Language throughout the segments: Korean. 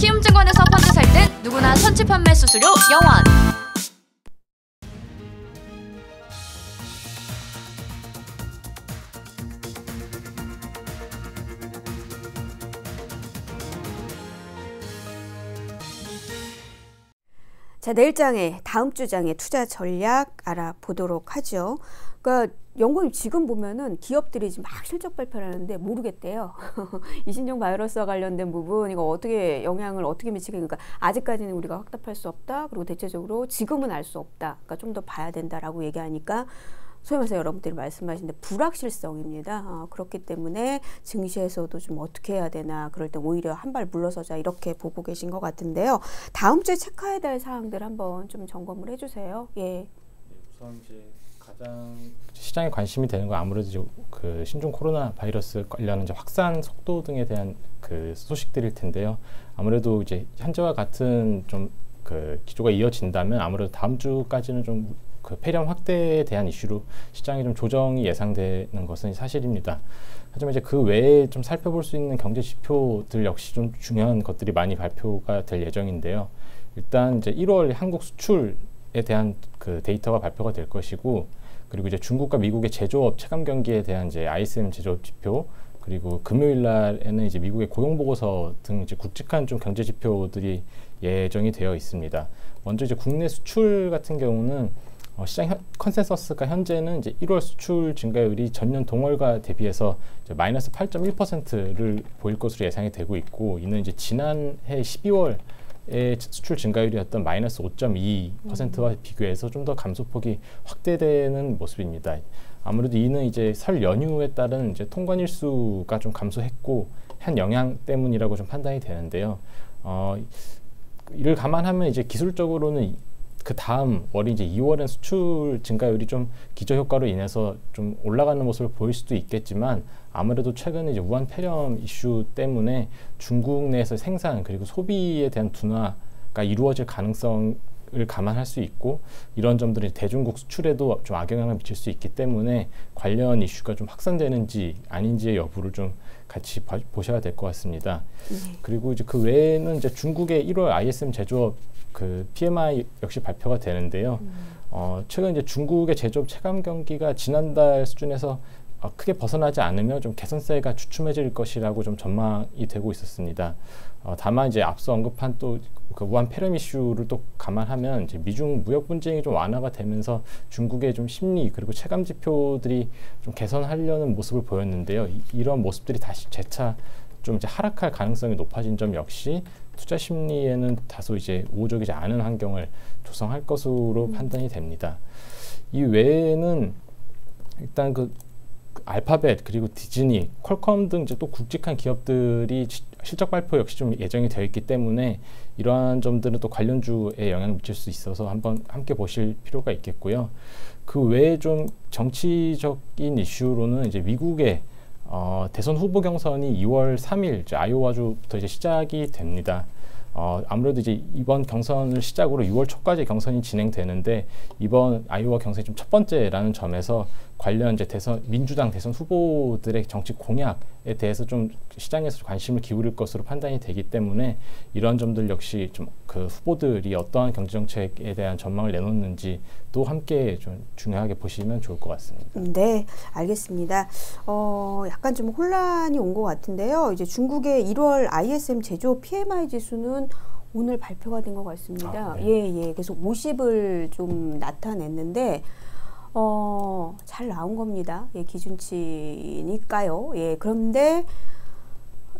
키움증권에서 펀드 살 땐 누구나 선취 판매 수수료 0원. 자, 내일 장에 다음 주 장에 투자 전략 알아보도록 하죠. 그러니까 연구님 지금 보면은 기업들이 지금 막 실적 발표를 하는데 모르겠대요. 이 신종 바이러스와 관련된 부분 이거 어떻게 영향을 어떻게 미치게 그러니까 아직까지는 우리가 확답할 수 없다. 그리고 대체적으로 지금은 알 수 없다. 그러니까 좀 더 봐야 된다라고 얘기하니까 소위 말해서 여러분들이 말씀하신 데 불확실성입니다. 어, 그렇기 때문에 증시에서도 좀 어떻게 해야 되나 그럴 때 오히려 한 발 물러서자 이렇게 보고 계신 것 같은데요. 다음 주에 체크해야 될 사항들 한번 좀 점검을 해주세요. 예. 우선 이제 시장에 관심이 되는 건 아무래도 그 신종 코로나 바이러스 관련 이제 확산 속도 등에 대한 그 소식들일 텐데요. 아무래도 이제 현재와 같은 좀 그 기조가 이어진다면 아무래도 다음 주까지는 좀 그 폐렴 확대에 대한 이슈로 시장이 좀 조정이 예상되는 것은 사실입니다. 하지만 이제 그 외에 좀 살펴볼 수 있는 경제 지표들 역시 좀 중요한 것들이 많이 발표가 될 예정인데요. 일단 이제 1월 한국 수출에 대한 그 데이터가 발표가 될 것이고 그리고 이제 중국과 미국의 제조업 체감 경기에 대한 이제 ISM 제조업 지표 그리고 금요일 날에는 이제 미국의 고용 보고서 등 이제 굵직한 좀 경제 지표들이 예정이 되어 있습니다. 먼저 이제 국내 수출 같은 경우는 어, 시장 현, 컨센서스가 현재는 이제 1월 수출 증가율이 전년 동월과 대비해서 마이너스 8.1%를 보일 것으로 예상이 되고 있고 이는 이제 지난해 12월 의 수출 증가율이었던 마이너스 5.2%와 비교해서 좀 더 감소폭이 확대되는 모습입니다. 아무래도 이는 이제 설 연휴에 따른 이제 통관 일수가 좀 감소했고 한 영향 때문이라고 좀 판단이 되는데요. 어, 이를 감안하면 이제 기술적으로는 그 다음 월이 이제 2월엔 수출 증가율이 좀 기저 효과로 인해서 좀 올라가는 모습을 보일 수도 있겠지만 아무래도 최근에 이제 우한 폐렴 이슈 때문에 중국 내에서 생산 그리고 소비에 대한 둔화가 이루어질 가능성 을 감안할 수 있고 이런 점들이 대중국 수출에도 좀 악영향을 미칠 수 있기 때문에 관련 이슈가 좀 확산되는지 아닌지의 여부를 좀 같이 봐, 보셔야 될 것 같습니다. 네. 그리고 이제 그 외에는 이제 중국의 1월 ISM 제조업 그 PMI 역시 발표가 되는데요. 음. 어, 최근 이제 중국의 제조업 체감 경기가 지난달 수준에서 어, 크게 벗어나지 않으면 좀 개선세가 주춤해질 것이라고 좀 전망이 되고 있었습니다. 어, 다만 이제 앞서 언급한 또 그 우한 폐렴 이슈를 또 감안하면 이제 미중 무역 분쟁이 좀 완화가 되면서 중국의 좀 심리 그리고 체감 지표들이 좀 개선하려는 모습을 보였는데요. 이, 이런 모습들이 다시 재차 좀 이제 하락할 가능성이 높아진 점 역시 투자 심리에는 다소 이제 우호적이지 않은 환경을 조성할 것으로 음. 판단이 됩니다. 이 외에는 일단 그 알파벳 그리고 디즈니, 퀄컴 등 이제 또 굵직한 기업들이 실적 발표 역시 좀 예정이 되어 있기 때문에 이러한 점들은 또 관련주에 영향을 미칠 수 있어서 한번 함께 보실 필요가 있겠고요. 그 외에 좀 정치적인 이슈로는 이제 미국의 어, 대선 후보 경선이 2월 3일 이제 아이오와주부터 이제 시작이 됩니다. 어, 아무래도 이제 이번 경선을 시작으로 6월 초까지 경선이 진행되는데 이번 아이오와 경선이 좀 첫 번째라는 점에서 관련 이제 대선 민주당 대선 후보들의 정치 공약에 대해서 좀 시장에서 관심을 기울일 것으로 판단이 되기 때문에 이러한 점들 역시 좀 그 후보들이 어떠한 경제 정책에 대한 전망을 내놓는지 또 함께 좀 중요하게 보시면 좋을 것 같습니다. 네, 알겠습니다. 어, 약간 좀 혼란이 온 것 같은데요. 이제 중국의 1월 ISM 제조 PMI 지수는 오늘 발표가 된 것 같습니다. 아, 네. 예, 예. 그래서 50을 좀 나타냈는데 어, 잘 나온 겁니다. 예, 기준치니까요. 예, 그런데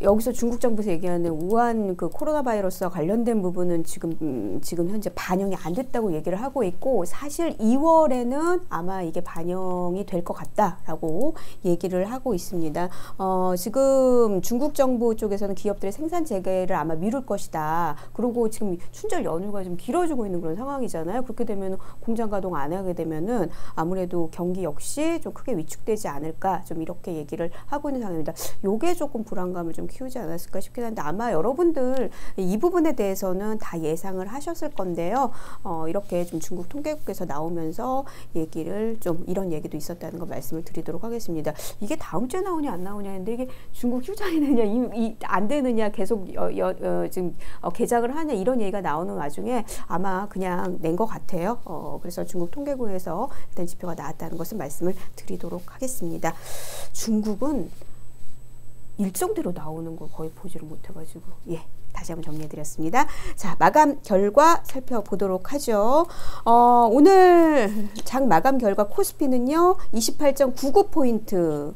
여기서 중국 정부에서 얘기하는 우한 그 코로나 바이러스와 관련된 부분은 지금 음, 지금 현재 반영이 안 됐다고 얘기를 하고 있고 사실 2월에는 아마 이게 반영이 될 것 같다라고 얘기를 하고 있습니다. 어, 지금 중국 정부 쪽에서는 기업들의 생산 재개를 아마 미룰 것이다. 그리고 지금 춘절 연휴가 좀 길어지고 있는 그런 상황이잖아요. 그렇게 되면 공장 가동 안 하게 되면은 아무래도 경기 역시 좀 크게 위축되지 않을까 좀 이렇게 얘기를 하고 있는 상황입니다. 요게 조금 불안감을 좀 키우지 않았을까 싶긴 한데 아마 여러분들 이 부분에 대해서는 다 예상을 하셨을 건데요. 어, 이렇게 좀 중국 통계국에서 나오면서 얘기를 좀 이런 얘기도 있었다는 거 말씀을 드리도록 하겠습니다. 이게 다음 주에 나오냐 안 나오냐 했는데 이게 중국 휴장이 되냐 이, 이, 안 되느냐 계속 여, 여, 어, 지금 어, 개작을 하냐 이런 얘기가 나오는 와중에 아마 그냥 낸 것 같아요. 어, 그래서 중국 통계국에서 일단 지표가 나왔다는 것을 말씀을 드리도록 하겠습니다. 중국은 일정대로 나오는 걸 거의 보지를 못해가지고 예 다시 한번 정리해드렸습니다. 자 마감 결과 살펴보도록 하죠. 어, 오늘 장 마감 결과 코스피는요 28.99 포인트.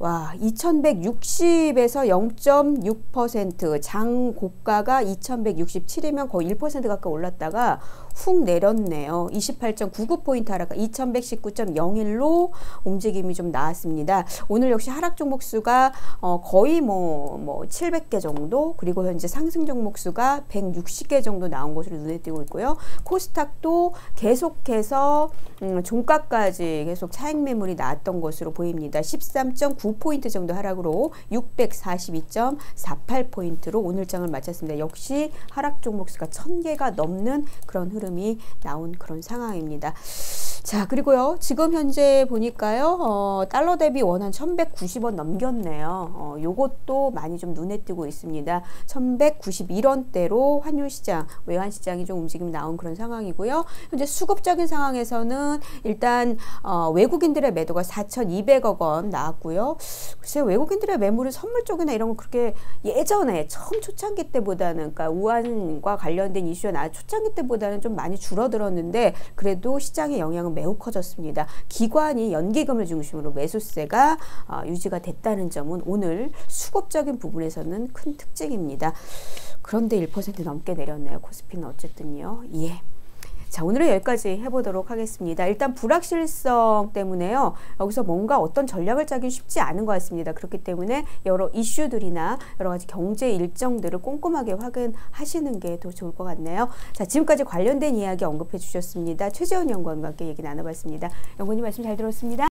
와, 2160에서 0.6%장 고가가 2167이면 거의 1% 가까이 올랐다가 훅 내렸네요. 28.99포인트 하락, 2119.01로 움직임이 좀 나왔습니다. 오늘 역시 하락 종목 수가 어, 거의 뭐, 뭐 700개 정도, 그리고 현재 상승 종목 수가 160개 정도 나온 것으로 눈에 띄고 있고요. 코스닥도 계속해서 음, 종가까지 계속 차익 매물이 나왔던 것으로 보입니다. 13.9 포인트 정도 하락으로 642.48포인트로 오늘장을 마쳤습니다. 역시 하락 종목 수가 1000개가 넘는 그런 흐름 흐름이 나온 그런 상황입니다. 자, 그리고요. 지금 현재 보니까요. 어, 달러 대비 원 한 1190원 넘겼네요. 어, 요것도 많이 좀 눈에 띄고 있습니다. 1191원대로 환율 시장, 외환 시장이 좀 움직임 나온 그런 상황이고요. 현재 수급적인 상황에서는 일단 어, 외국인들의 매도가 4,200억 원 나왔고요. 글쎄 외국인들의 매물은 선물 쪽이나 이런 거 그렇게 예전에 처음 초창기 때보다는 그러니까 우한과 관련된 이슈가 나 초창기 때보다는 좀 많이 줄어들었는데 그래도 시장의 영향 은 매우 커졌습니다. 기관이 연기금을 중심으로 매수세가 어, 유지가 됐다는 점은 오늘 수급적인 부분에서는 큰 특징입니다. 그런데 1% 넘게 내렸네요. 코스피는 어쨌든요. 예. 자, 오늘은 여기까지 해보도록 하겠습니다. 일단 불확실성 때문에요. 여기서 뭔가 어떤 전략을 짜기 쉽지 않은 것 같습니다. 그렇기 때문에 여러 이슈들이나 여러 가지 경제 일정들을 꼼꼼하게 확인하시는 게 더 좋을 것 같네요. 자, 지금까지 관련된 이야기 언급해 주셨습니다. 최재원 연구원과 함께 얘기 나눠봤습니다. 연구원님 말씀 잘 들었습니다.